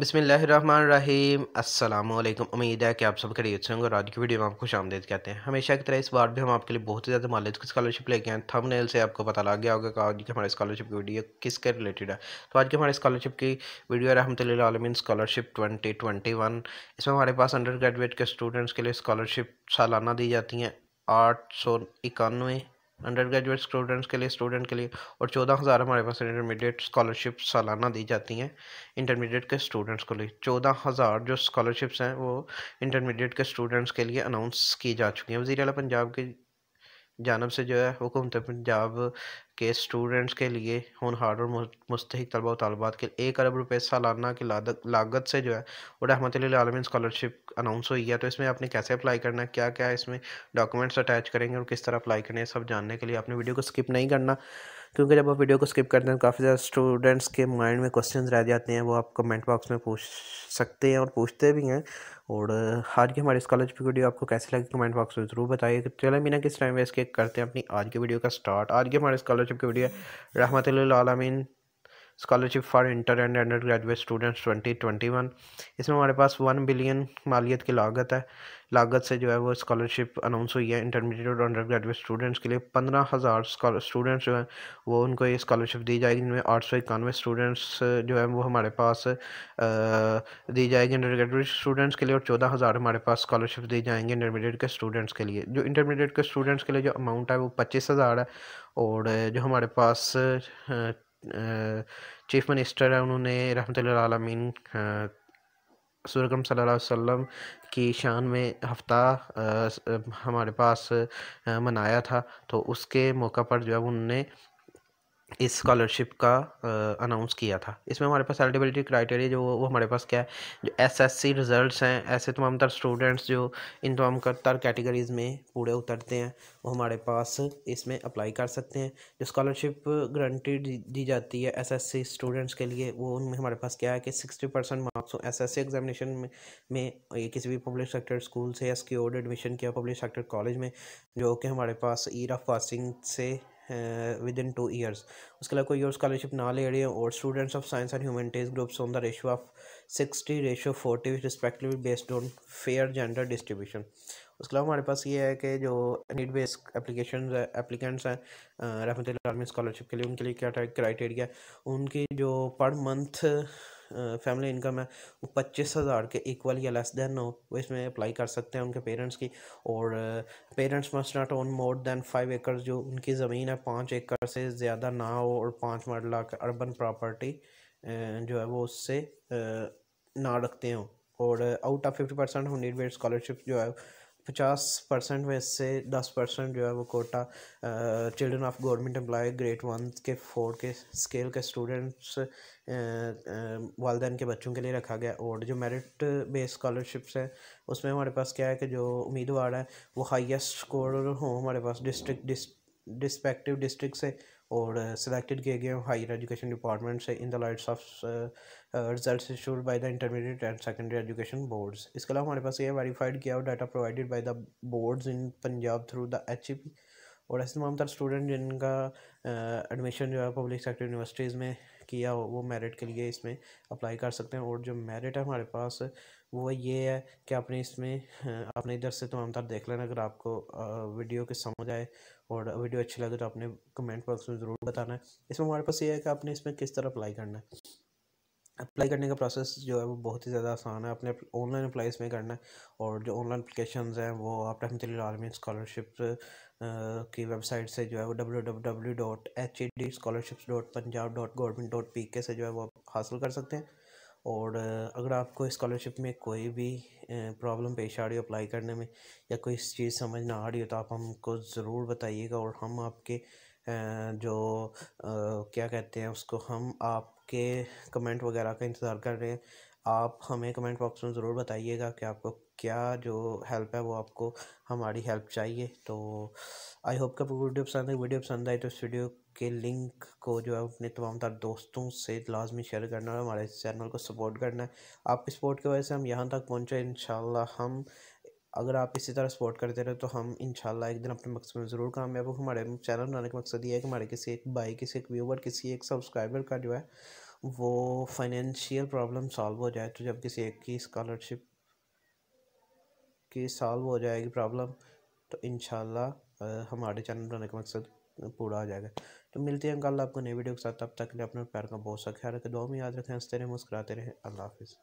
بسم اللہ الرحمن الرحیم۔ السلام علیکم۔ امید ہے کہ آپ سب خیریت سے ہوں گے اور آج کی ویڈیو میں آپ کو خوش آمدید کہتے ہیں۔ ہمیشہ کی طرح اس بار بھی ہم آپ کے لیے بہت ہی زیادہ مالج کی اسکالرشپ لے کے ہیں۔ تھم نیل سے آپ کو پتہ لگ گیا ہوگا کہ آج کی ہمارے اسکالرشپ کی ویڈیو کس کے ریلیٹڈ ہے۔ تو آج کی ہمارے اسکالرشپ کی ویڈیو ہے Rahmat Allah Alameen scholarship twenty twenty one اس میں ہمارے پاس انڈر گریجویٹ کے اسٹوڈنٹس کے لیے اسکالرشپ سالانہ دی جاتی ہیں۔ آٹھ سو اکانوے انڈر گریجویٹ اسٹوڈنٹس کے لیے اسٹوڈنٹ کے لیے اور چودہ ہزار ہمارے پاس انٹرمیڈیٹ اسکالرشپ سالانہ دی جاتی ہیں انٹرمیڈیٹ کے اسٹوڈنٹس کے لیے۔ چودہ ہزار جو اسکالرشپس ہیں وہ انٹرمیڈیٹ کے اسٹوڈنٹس کے لیے اناؤنس کی جا چکی ہیں۔ وزیر اعلیٰ پنجاب کی جانب سے جو ہے حکومت پنجاب کے اسٹوڈنٹس کے لیے ہونہار اور مستحق طلبہ و طالبات کے ایک ارب روپے سالانہ کی لاگت سے جو ہے وہ رحمت اللہ عالمین اسکالرشپ اناؤنس ہوئی ہے۔ تو اس میں آپ نے کیسے اپلائی کرنا ہے؟ کیا کیا اس میں ڈاکومنٹس اٹیچ کریں گے اور کس طرح اپلائی کرنے یہ سب جاننے کے لیے آپ نے ویڈیو کو سکپ نہیں کرنا۔ کیونکہ جب آپ ویڈیو کو سکپ کرتے ہیں کافی زیادہ اسٹوڈنٹس کے مائنڈ میں کوسچنز رہ جاتے ہیں، وہ آپ کمنٹ باکس میں پوچھ سکتے ہیں اور پوچھتے بھی ہیں۔ اور آج کی ہماری اسکالرشپ ویڈیو آپ کو کیسے لگے کمنٹ باکس میں ضرور بتائیے۔ کہ چلیں مینا کس ٹائم ویسٹ کے کرتے ہیں اپنی آج کی ویڈیو کا سٹارٹ آج کی ہماری اسکالرشپ کی ویڈیو ہے۔ Rahmat Allah Alameen scholarship for inter and undergraduate students twenty twenty one اس میں ہمارے پاس ون بلین مالیت کی لاگت ہے لاگت سے جو ہے وہ اسکالرشپ اناؤنس ہوئی ہے انٹرمیڈیٹ اور انڈر گریجویٹ اسٹوڈنٹس کے لیے پندرہ ہزار اسٹوڈنٹس جو ہیں وہ ان کو یہ اسکالرشپ دی جائے گی جن میں آٹھ سو اکانوے اسٹوڈنٹس جو ہیں وہ ہمارے پاس دی جائے گی انڈر گریجویٹ اسٹوڈنٹس کے لیے اور چودہ ہزار ہمارے پاس اسکالرشپ دی جائیں گے انٹرمیڈیٹ کے اسٹوڈنٹس کے لیے جو انٹرمیڈیٹ کے اسٹوڈنٹس کے لیے جو اماؤنٹ ہے وہ پچیس ہزار ہے اور جو ہمارے پاس چیف منسٹر ہے انہوں نے رحمت اللہ عالمین سورکم صلی اللہ علیہ وسلم کی شان میں ہفتہ ہمارے پاس منایا تھا۔ تو اس کے موقع پر جو ہے، انہوں نے اس اسکالرشپ کا اناؤنس کیا تھا۔ اس میں ہمارے پاس ایلیجبلٹی کرائٹیریا جو وہ ہمارے پاس کیا ہے۔ جو ایس ایس سی ریزلٹس ہیں، ایسے تمام تر اسٹوڈنٹس جو ان تمام تر کیٹیگریز میں پورے اترتے ہیں، وہ ہمارے پاس اس میں اپلائی کر سکتے ہیں۔ جو اسکالرشپ گرانٹی دی جاتی ہے ایس ایس سی اسٹوڈنٹس کے لیے، وہ ان میں ہمارے پاس کیا ہے کہ سکسٹی پرسینٹ مارکس ہوں ایس ایس سی ایگزامینیشن میں کسی بھی پبلک سیکٹر اسکول سے یا سکیورڈ ایڈمیشن کیا پبلک سیکٹر کالج میں، جو کہ ہمارے پاس ایئر آف پاسنگ سے ود ان ٹو ایئرس اس کے علاوہ کوئی اور اسکالرشپ نہ لے رہی ہیں اور students of science and humanities groups on the ratio of sixty ratio forty respectively based on fair gender distribution اس کے علاوہ ہمارے پاس یہ ہے کہ جو نیڈ بیس اپلیکیشنز اپلیکینٹس ہیں uh, رحمت اللہ عالمی اسکالرشپ کے لیے ان کے لیے کیا کرائٹیریا ہے ان کی جو پر منتھ فیملی انکم ہے، وہ پچیس ہزار کے ایکول یا لیس دین ہو، وہ اس میں اپلائی کر سکتے ہیں ان کے پیرنٹس کی۔ اور parents must not own more than five acres جو ان کی زمین ہے، پانچ ایکر سے زیادہ نہ ہو اور پانچ مرلہ اربن پراپرٹی جو ہے وہ اس سے نہ رکھتے ہوں۔ اور out of fifty percent need weight scholarship جو ہے پچاس پرسنٹ میں سے دس پرسنٹ جو ہے وہ quota children of government employee grade one کے فور کے اسکیل کے اسٹوڈنٹس والدین کے بچوں کے لیے رکھا گیا. اور جو میرٹ بیس اسکالرشپس ہیں، اس میں ہمارے پاس کیا ہے کہ جو امیدوار ہیں، وہ ہائیسٹ اسکور ہوں ہمارے پاس ڈسٹرکٹ ڈسپیکٹیو ڈسٹرکٹ سے اور سلیکٹڈ کیے گئے ہائر ایجوکیشن ڈپارٹمنٹ سے in the lights of results issued by the intermediate and secondary education boards اس کے علاوہ ہمارے پاس یہ ویریفائڈ کیا اور data provided by the boards in Punjab through the H E P اور ایسے تمام تر اسٹوڈنٹ جن کا uh, ایڈمیشن جو ہے پبلک سیکٹر یونیورسٹیز میں کیا وہ میرٹ کے لیے اس میں اپلائی کر سکتے ہیں اور جو میرٹ ہے ہمارے پاس وہ یہ ہے کہ آپ نے اس میں آپ نے ادھر سے تمام تر دیکھ لینا، اگر آپ کو ویڈیو کے سمجھ آئے اور ویڈیو اچھی لگے تو آپ نے کمنٹ باکس میں ضرور بتانا ہے۔ اس میں ہمارے پاس یہ ہے کہ آپ نے اس میں کس طرح اپلائی کرنا ہے۔ اپلائی کرنے کا پروسیس جو ہے وہ بہت ہی زیادہ آسان ہے۔ اپنے آن لائن اپلائی اس میں کرنا ہے اور جو آن لائن اپلیکیشنز ہیں وہ آپ رحمت اللہ عالمین اسکالرشپ کی ویب سائٹ سے جو ہے وہ W W W dot H E D scholarships dot Punjab dot government dot P K سے جو ہے وہ حاصل کر سکتے ہیں۔ اور اگر آپ کو اسکالرشپ میں کوئی بھی پرابلم پیش آ رہی ہو اپلائی کرنے میں یا کوئی چیز سمجھ نہ آ رہی ہو تو آپ ہم کو ضرور بتائیے گا اور ہم آپ کے جو کیا کہتے ہیں اس کو، ہم آپ کے کمنٹ وغیرہ کا انتظار کر رہے ہیں۔ آپ ہمیں کمنٹ باکس میں ضرور بتائیے گا کہ آپ کو کیا جو ہیلپ ہے وہ آپ کو ہماری ہیلپ چاہیے۔ تو آئی ہوپ کہ آپ کو ویڈیو پسند ہے ویڈیو پسند آئی تو اس ویڈیو کے لنک کو جو ہے اپنے تمام تر دوستوں سے لازمی شیئر کرنا ہے، ہمارے چینل کو سپورٹ کرنا ہے۔ آپ کی سپورٹ کی وجہ سے ہم یہاں تک پہنچے۔ انشاءاللہ ہم اگر آپ اسی طرح سپورٹ کرتے رہے تو ہم انشاءاللہ ایک دن اپنے مقصد میں ضرور کامیاب ہوں۔ ہمارے چینل بنانے کا مقصد یہ ہے کہ ہمارے کسی ایک بائی کسی ایک ویور کسی ایک سبسکرائبر کا جو ہے وہ فائنینشیل پرابلم سالو ہو جائے۔ تو جب کسی ایک کی اسکالرشپ کی سالو ہو جائے گی پرابلم تو انشاءاللہ ہمارے چینل بنانے کا مقصد پورا آ جائے گا۔ تو ملتے ہیں کل آپ کو نئی ویڈیو کے ساتھ، تب تک کے لیے اپنے پیر کا بہت سا خیال رکھیں دعا میں یاد رکھیں، ہنستے رہیں، مسکراتے رہیں۔ اللہ حافظ۔